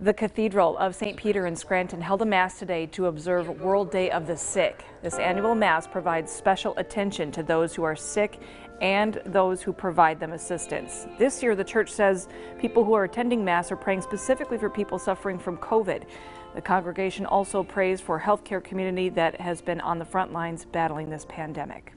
The Cathedral of St. Peter in Scranton held a Mass today to observe World Day of the Sick. This annual Mass provides special attention to those who are sick and those who provide them assistance. This year, the church says people who are attending Mass are praying specifically for people suffering from COVID. The congregation also prays for healthcare community that has been on the front lines battling this pandemic.